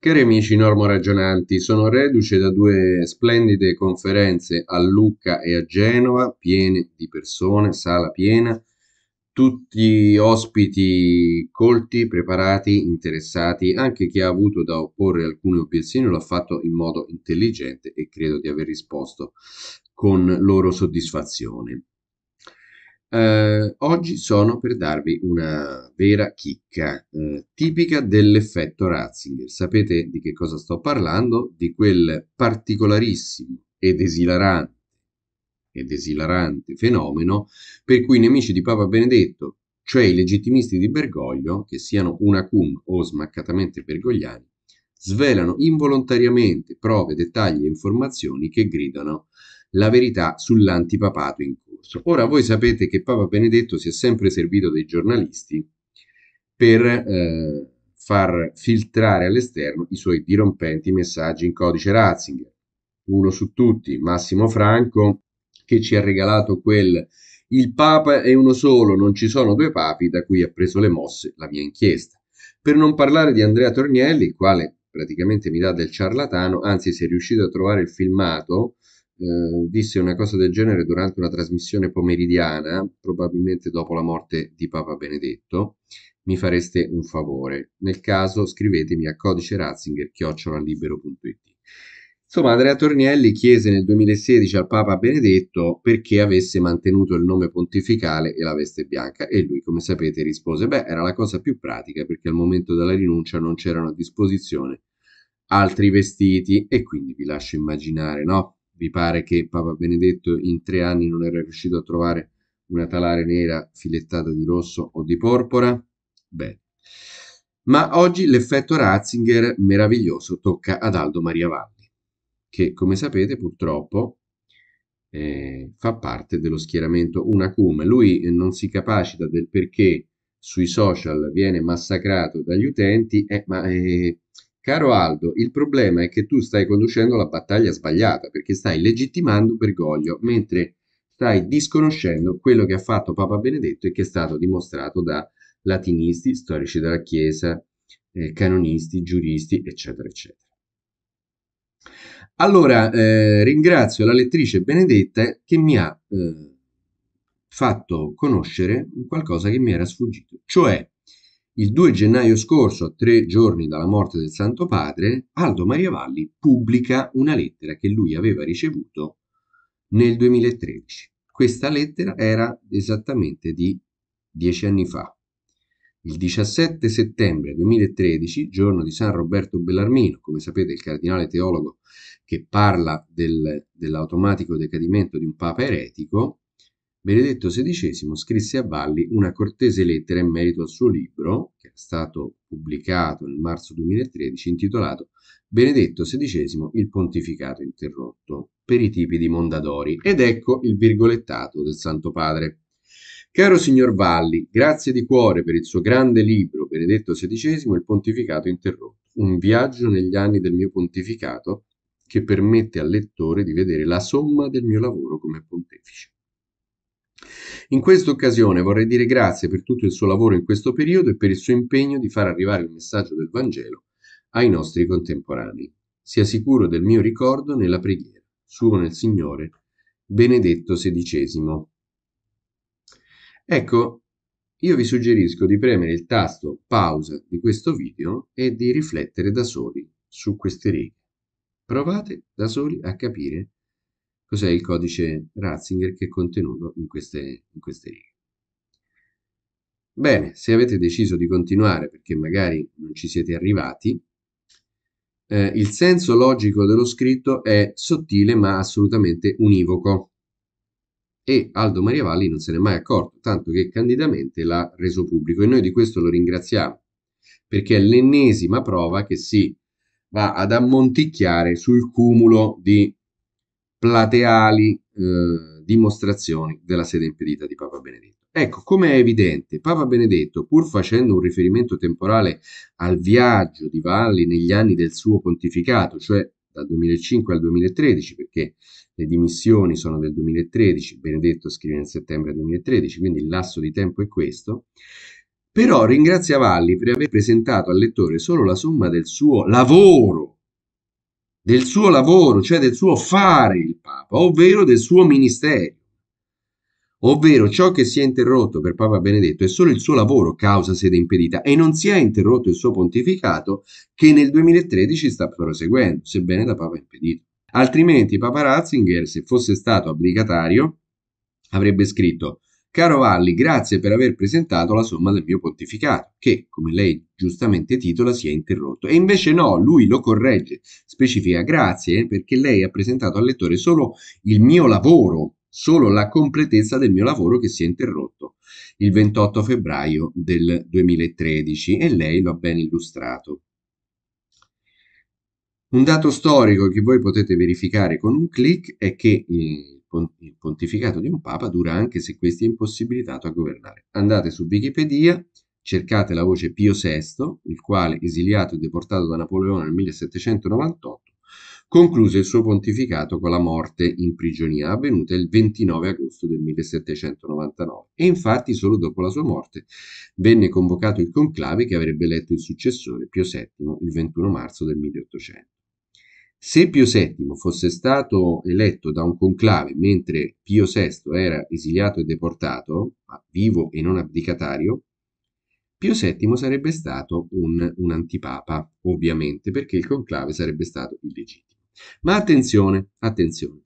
Cari amici normoragionanti, sono reduce da due splendide conferenze a Lucca e a Genova, piene di persone, sala piena, tutti ospiti colti, preparati, interessati, anche chi ha avuto da opporre alcune obiezioni lo ha fatto in modo intelligente e credo di aver risposto con loro soddisfazione. Eh, oggi sono per darvi una vera chicca, eh, tipica dell'effetto Ratzinger. Sapete di che cosa sto parlando? Di quel particolarissimo ed esilarante, ed esilarante fenomeno per cui i nemici di Papa Benedetto, cioè i legittimisti di Bergoglio, che siano una cum o smaccatamente bergogliani, svelano involontariamente prove, dettagli e informazioni che gridano la verità sull'antipapato in corso. Ora voi sapete che Papa Benedetto si è sempre servito dei giornalisti per eh, far filtrare all'esterno i suoi dirompenti messaggi in codice Ratzinger. Uno su tutti, Massimo Franco, che ci ha regalato quel il Papa è uno solo, non ci sono due papi, da cui ha preso le mosse la mia inchiesta. Per non parlare di Andrea Tornielli, il quale praticamente mi dà del ciarlatano, anzi se riuscite a trovare il filmato eh, disse una cosa del genere durante una trasmissione pomeridiana, probabilmente dopo la morte di Papa Benedetto, mi fareste un favore. Nel caso scrivetemi a codice Ratzinger chiocciolalibero.it. Insomma, Andrea Tornielli chiese nel 2016 al Papa Benedetto perché avesse mantenuto il nome pontificale e la veste bianca e lui, come sapete, rispose, beh, era la cosa più pratica perché al momento della rinuncia non c'erano a disposizione altri vestiti e quindi vi lascio immaginare, no? Vi pare che Papa Benedetto in tre anni non era riuscito a trovare una talare nera filettata di rosso o di porpora? Beh. Ma oggi l'effetto Ratzinger meraviglioso tocca ad Aldo Maria Valli, che come sapete purtroppo eh, fa parte dello schieramento Unacum. Lui non si capacita del perché sui social viene massacrato dagli utenti, eh, ma eh, Caro Aldo, il problema è che tu stai conducendo la battaglia sbagliata perché stai legittimando Bergoglio, mentre stai disconoscendo quello che ha fatto Papa Benedetto e che è stato dimostrato da latinisti, storici della Chiesa, eh, canonisti, giuristi, eccetera, eccetera. Allora, eh, ringrazio la lettrice Benedetta che mi ha eh, fatto conoscere qualcosa che mi era sfuggito, cioè il 2 gennaio scorso, a tre giorni dalla morte del Santo Padre, Aldo Maria Valli pubblica una lettera che lui aveva ricevuto nel 2013. Questa lettera era esattamente di dieci anni fa. Il 17 settembre 2013, giorno di San Roberto Bellarmino, come sapete il cardinale teologo che parla del, dell'automatico decadimento di un papa eretico, Benedetto XVI scrisse a Valli una cortese lettera in merito al suo libro, che è stato pubblicato nel marzo 2013, intitolato Benedetto XVI, il pontificato interrotto, per i tipi di Mondadori. Ed ecco il virgolettato del Santo Padre. Caro signor Valli, grazie di cuore per il suo grande libro Benedetto XVI, il pontificato interrotto, un viaggio negli anni del mio pontificato che permette al lettore di vedere la somma del mio lavoro come pontefice. In questa occasione vorrei dire grazie per tutto il suo lavoro in questo periodo e per il suo impegno di far arrivare il messaggio del Vangelo ai nostri contemporanei. Sia sicuro del mio ricordo nella preghiera. Suo nel Signore, Benedetto XVI. Ecco, io vi suggerisco di premere il tasto pausa di questo video e di riflettere da soli su queste righe. Provate da soli a capire cos'è il codice Ratzinger che è contenuto in queste, in queste righe. Bene, se avete deciso di continuare perché magari non ci siete arrivati, eh, il senso logico dello scritto è sottile ma assolutamente univoco e Aldo Maria Valli non se n'è mai accorto, tanto che candidamente l'ha reso pubblico e noi di questo lo ringraziamo, perché è l'ennesima prova che si va ad ammonticchiare sul cumulo di plateali eh, dimostrazioni della sede impedita di Papa Benedetto. Ecco, come è evidente, Papa Benedetto, pur facendo un riferimento temporale al viaggio di Valli negli anni del suo pontificato, cioè dal 2005 al 2013, perché le dimissioni sono del 2013, Benedetto scrive nel settembre 2013, quindi il lasso di tempo è questo, però ringrazia Valli per aver presentato al lettore solo la somma del suo lavoro, del suo lavoro, cioè del suo fare il Papa, ovvero del suo ministero. Ovvero ciò che si è interrotto per Papa Benedetto è solo il suo lavoro causa sede impedita e non si è interrotto il suo pontificato che nel 2013 sta proseguendo, sebbene da Papa impedito. Altrimenti Papa Ratzinger, se fosse stato abdicatario, avrebbe scritto Caro Valli, grazie per aver presentato la somma del mio pontificato, che, come lei giustamente titola, si è interrotto. E invece no, lui lo corregge, specifica grazie perché lei ha presentato al lettore solo il mio lavoro, solo la completezza del mio lavoro che si è interrotto il 28 febbraio del 2013 e lei lo ha ben illustrato. Un dato storico che voi potete verificare con un clic è che eh, il pontificato di un papa dura anche se questi è impossibilitato a governare. Andate su Wikipedia, cercate la voce Pio VI, il quale, esiliato e deportato da Napoleone nel 1798, concluse il suo pontificato con la morte in prigionia avvenuta il 29 agosto del 1799 e infatti solo dopo la sua morte venne convocato il conclave che avrebbe eletto il successore Pio VII il 21 marzo del 1800. Se Pio VII fosse stato eletto da un conclave mentre Pio VI era esiliato e deportato, vivo e non abdicatario, Pio VII sarebbe stato un, un antipapa, ovviamente, perché il conclave sarebbe stato illegittimo. Ma attenzione, attenzione,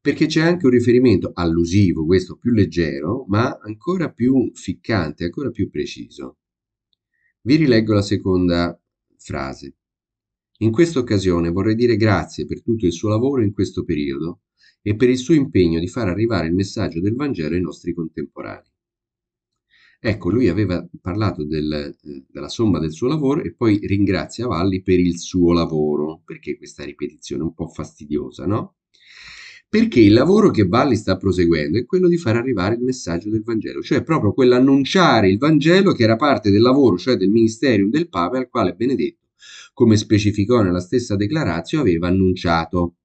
perché c'è anche un riferimento allusivo, questo più leggero, ma ancora più ficcante, ancora più preciso. Vi rileggo la seconda frase. In questa occasione vorrei dire grazie per tutto il suo lavoro in questo periodo e per il suo impegno di far arrivare il messaggio del Vangelo ai nostri contemporanei. Ecco, lui aveva parlato del, eh, della somma del suo lavoro e poi ringrazia Valli per il suo lavoro. Perché questa ripetizione un po' fastidiosa, no? Perché il lavoro che Valli sta proseguendo è quello di far arrivare il messaggio del Vangelo, cioè proprio quell'annunciare il Vangelo che era parte del lavoro, cioè del ministerium del Papa al quale Benedetto come specificò nella stessa declarazio, aveva annunciato.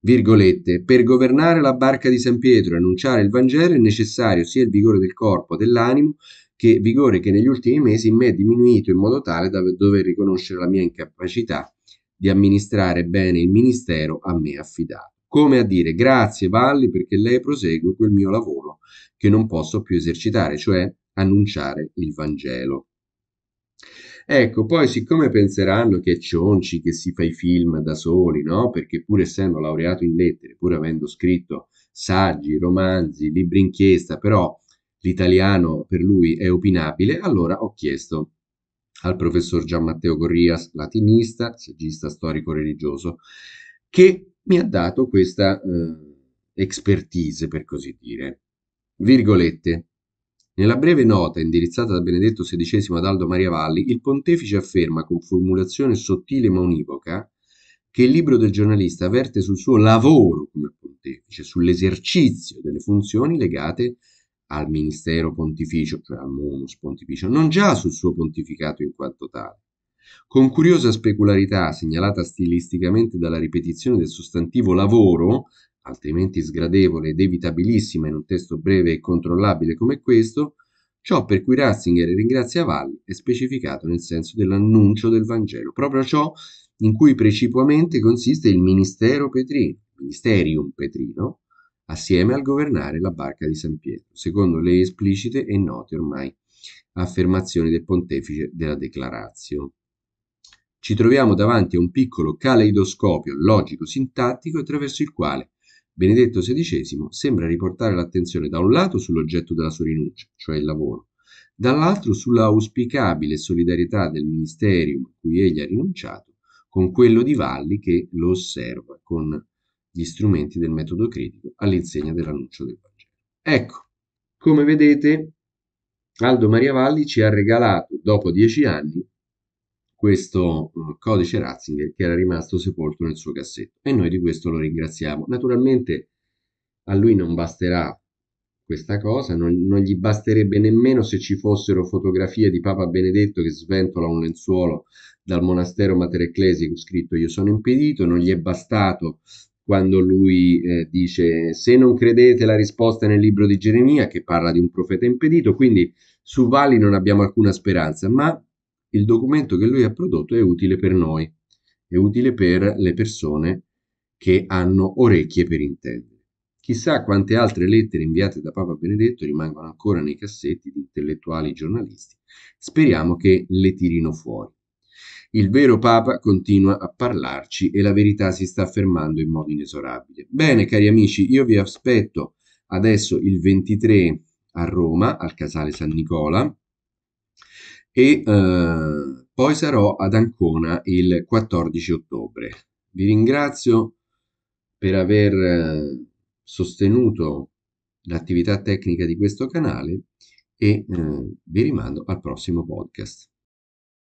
Virgolette, per governare la barca di San Pietro e annunciare il Vangelo è necessario sia il vigore del corpo, dell'animo, che vigore che negli ultimi mesi in me è diminuito in modo tale da dover riconoscere la mia incapacità di amministrare bene il ministero a me affidato. Come a dire grazie Valli perché lei prosegue quel mio lavoro che non posso più esercitare, cioè annunciare il Vangelo. Ecco, poi siccome penseranno che è Cionci che si fa i film da soli, no? Perché pur essendo laureato in lettere, pur avendo scritto saggi, romanzi, libri inchiesta, però l'italiano per lui è opinabile, allora ho chiesto al professor Gian Matteo Corrias, latinista, saggista storico-religioso, che mi ha dato questa eh, expertise, per così dire. Virgolette, nella breve nota indirizzata da Benedetto XVI ad Aldo Maria Valli, il pontefice afferma con formulazione sottile ma univoca che il libro del giornalista verte sul suo lavoro come pontefice, sull'esercizio delle funzioni legate al ministero pontificio, cioè al monus pontificio, non già sul suo pontificato in quanto tale. Con curiosa specularità, segnalata stilisticamente dalla ripetizione del sostantivo lavoro, altrimenti sgradevole ed evitabilissima in un testo breve e controllabile come questo, ciò per cui Ratzinger ringrazia Valli è specificato nel senso dell'annuncio del Vangelo, proprio ciò in cui precipuamente consiste il ministero petrino, ministerium petrino, assieme al governare la barca di San Pietro, secondo le esplicite e note ormai affermazioni del pontefice della Declarazio. Ci troviamo davanti a un piccolo caleidoscopio logico-sintattico attraverso il quale Benedetto XVI sembra riportare l'attenzione da un lato sull'oggetto della sua rinuncia, cioè il lavoro, dall'altro sulla auspicabile solidarietà del ministerium a cui egli ha rinunciato con quello di Valli che lo osserva con gli strumenti del metodo critico all'insegna dell'annuncio del Vangelo. Ecco, come vedete, Aldo Maria Valli ci ha regalato, dopo dieci anni, questo uh, codice Ratzinger che era rimasto sepolto nel suo cassetto e noi di questo lo ringraziamo. Naturalmente a lui non basterà questa cosa, non, non, gli basterebbe nemmeno se ci fossero fotografie di Papa Benedetto che sventola un lenzuolo dal monastero Mater Ecclesi con scritto io sono impedito, non gli è bastato quando lui eh, dice se non credete la risposta nel libro di Geremia che parla di un profeta impedito, quindi su Valli non abbiamo alcuna speranza, ma il documento che lui ha prodotto è utile per noi, è utile per le persone che hanno orecchie per intendere. Chissà quante altre lettere inviate da Papa Benedetto rimangono ancora nei cassetti di intellettuali giornalisti. Speriamo che le tirino fuori. Il vero Papa continua a parlarci e la verità si sta affermando in modo inesorabile. Bene, cari amici, io vi aspetto adesso il 23 a Roma, al Casale San Nicola, e eh, poi sarò ad Ancona il 14 ottobre. Vi ringrazio per aver eh, sostenuto l'attività tecnica di questo canale e eh, vi rimando al prossimo podcast.